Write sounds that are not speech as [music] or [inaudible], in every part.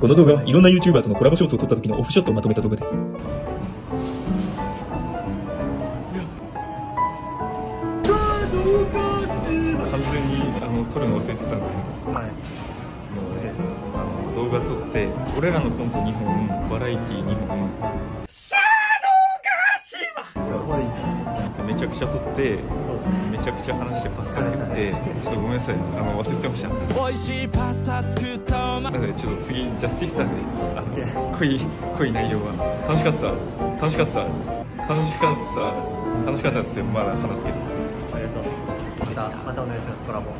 この動画はいろんな YouTuber とのコラボショーツを撮った時のオフショットをまとめた動画です。完全にあの撮るの忘れてたんですよ。はい。もうね、あの動画撮って、俺らのコント2本、バラエティ2本。ゃくちゃ撮って、めちゃくちゃ話してパスタ食って、ちょっとごめんなさい、あの忘れてました。美味しいパスタ作った。なのでちょっと次ジャスティスターであの濃い濃い内容が楽しかった。楽しかった。楽しかった。楽しかったですよ。まだ話すけど。ありがとう。また。またお願いしますコラボ。[laughs]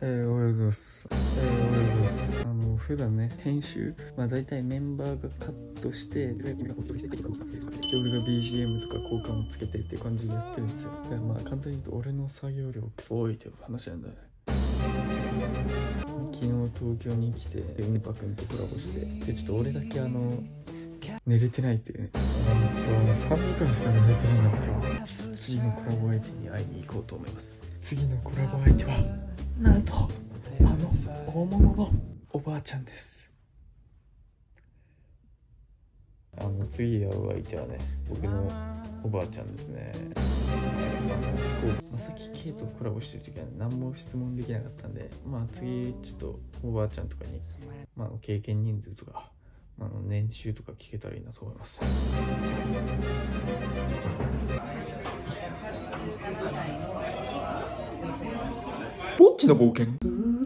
えー、おはようございます。えー、おはようございます。の、普段ね、編集、まあ大体メンバーがカットして、で、俺が BGM とか効果もつけてっていう感じでやってるんですよ。でまあ簡単に言うと、俺の作業量クソ多いという話なんだね。昨日東京に来て、ウニパ君とコラボして、で、ちょっと俺だけあの、寝れてないっていうね。あの、今日3時間しか寝れてないんだから、ちょっと次のコラボ相手に会いに行こうと思います。次のコラボ相手は、なんと、あの、大物のおばあちゃんです。あの、次会う相手はね、僕のおばあちゃんですね。まさき圭とコラボしてる時は何も質問できなかったんで、まあ次、ちょっとおばあちゃんとかに、まあ経験人数とか、まあ、年収とか聞けたらいいなと思います。ぼっちの冒険？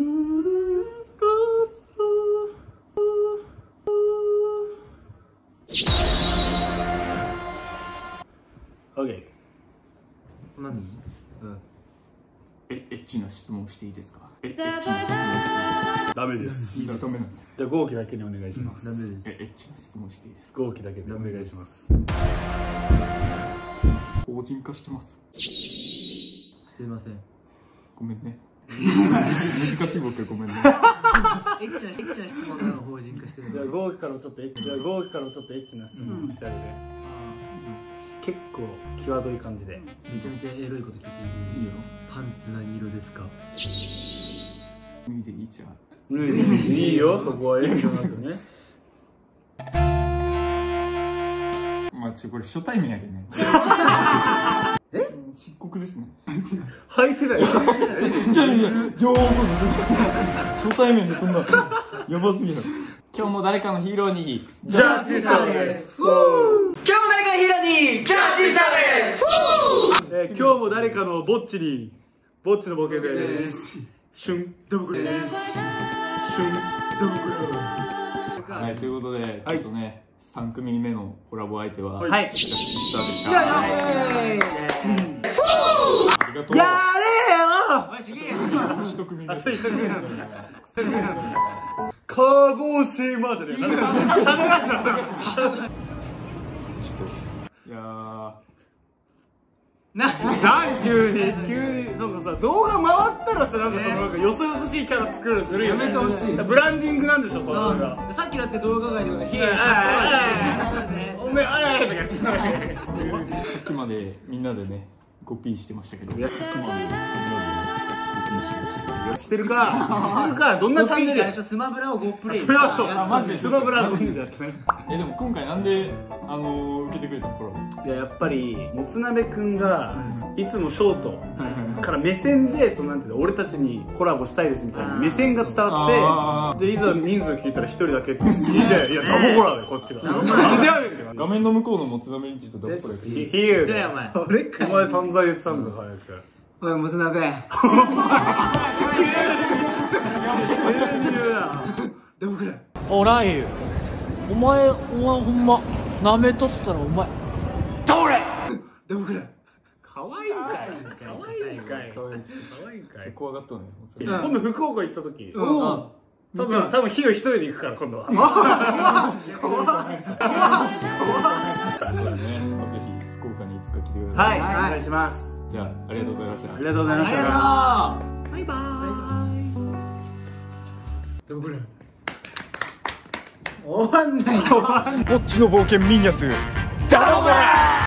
何？え、エッチな質問していいですか？え、エッチな質問していいですか？ダメですいいのダメなのじゃあ合気だけにお願いしますダメです。え、エッチな質問していいですか？合気だけでお願いします法人化してます。すいません。ごめんね。難しい僕ごめんね。エッチな、エッチな質問 [laughs] なの法人化してるじゃあの。合気からちょっとエッチじゃあ合気からちょっとエッチな質問してあげて、結構際どい感じで。めちゃめちゃエロいこと聞いていいいいよ。パンツ何色ですか？脱いでいいじゃん。いいよ。そこはエッチなくね。まあ、ちょ、これ初対面やけどね。え？漆黒ですね。履いてない。[laughs] ちょ、ちょ、情報初対面でそんな、やばすぎる。今日も誰かのヒーローに、ジャスティサーですえー今日も誰かのぼっちにぼっちのボケです。シュンダブクです。シュンダブクはい、ということで、ちょっとね、3組目のコラボ相手は、はい。ーでした。ありがとう。やれよ一組目。なんだ鹿児島じゃねえ。かいやー、何急に急になんかさ動画回ったらさなんかそのなんかよそよそしいキャラ作るのずるいよね。やめてほしい。ブランディングなんでしょこの動画。さっきだって動画外でヒゲああおめえああとかやってたさっきまでみんなでね、5P してましたけど、さっきまでみんなでね、5P してるか。してるか。どんなチャンネル？や最初スマブラを GO プレイ。それはそう。あマジで。スマブラのやってねえ、でも今回なんで、あのー、受けてくれたのコラボいややっぱりもつ鍋くんがいつもショートから目線でそのなんていうの俺たちにコラボしたいですみたいな目線が伝わあってでいざ人数聞いたら一人だけって聞いていやダボコラでこっちが。なんでやねんって。画面の向こうのもつ鍋んちとどこで。ヒヒーだよ、お前。お前散々言ってたんだ早くおい、もつ鍋。[laughs] おらんよ。お前、お前ほんま、舐めとったらお前。可愛いんかい可愛いんかい。可愛いんかい。怖がったのよ。今度福岡行った時。多分多分ヒロ一人で行くから今度は。[laughs] ね、ぜひ福岡にいつか来てくださ。はい。い。お願いしますじゃあ、ありがとうございました。あ。りがとうございました。バイバーイ。ぼっちの冒険ミンニャツ。ダロー